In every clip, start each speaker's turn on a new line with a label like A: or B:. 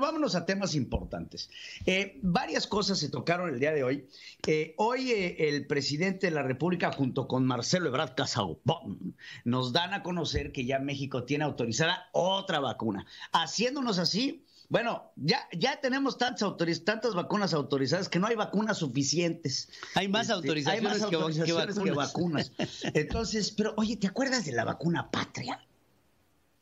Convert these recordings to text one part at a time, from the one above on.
A: vámonos a temas importantes. Eh, varias cosas se tocaron el día de hoy. Eh, hoy eh, el presidente de la República, junto con Marcelo Ebrard Casao, nos dan a conocer que ya México tiene autorizada otra vacuna. Haciéndonos así, bueno, ya, ya tenemos tantas, tantas vacunas autorizadas que no hay vacunas suficientes.
B: Hay más autorizaciones,
A: hay más autorizaciones que, vacunas. Entonces, pero oye, ¿te acuerdas de la vacuna patria?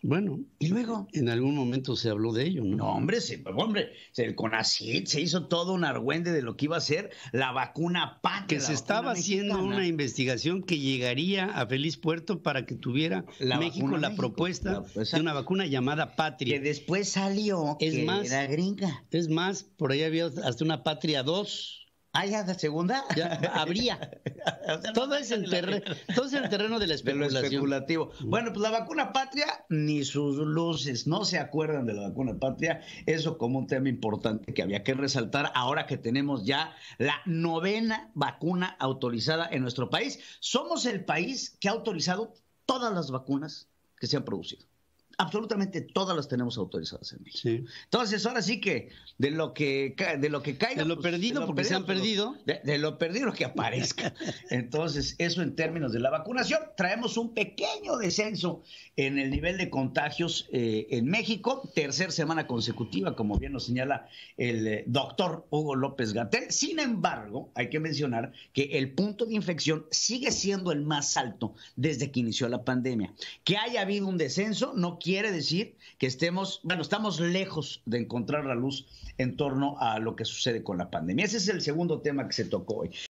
B: Bueno, y luego en algún momento se habló de ello, ¿no?
A: No, hombre, hombre, el CONACYT se hizo todo un argüende de lo que iba a ser la vacuna patria.
B: Que se estaba haciendo una investigación que llegaría a Feliz Puerto para que tuviera México la propuesta de una vacuna llamada Patria.
A: Que después salió
B: es
A: que
B: más,
A: era gringa.
B: Es más, por ahí había hasta una Patria 2
A: Ah, ya, de segunda.
B: habría. todo, es el terreno, todo es el terreno de la especulación.
A: especulativo. Bueno, pues la vacuna patria, ni sus luces, no se acuerdan de la vacuna patria. Eso como un tema importante que había que resaltar ahora que tenemos ya la novena vacuna autorizada en nuestro país. Somos el país que ha autorizado todas las vacunas que se han producido absolutamente todas las tenemos autorizadas en México. Entonces, ahora sí que de lo que de lo que caiga.
B: De lo pues, perdido, porque se han perdido.
A: De, lo perdido que aparezca. Entonces, eso en términos de la vacunación. Traemos un pequeño descenso en el nivel de contagios eh, en México. Tercer semana consecutiva, como bien nos señala el eh, doctor Hugo López Gatel. Sin embargo, hay que mencionar que el punto de infección sigue siendo el más alto desde que inició la pandemia. Que haya habido un descenso no quiere decir que estemos, bueno, estamos lejos de encontrar la luz en torno a lo que sucede con la pandemia. Ese es el segundo tema que se tocó hoy.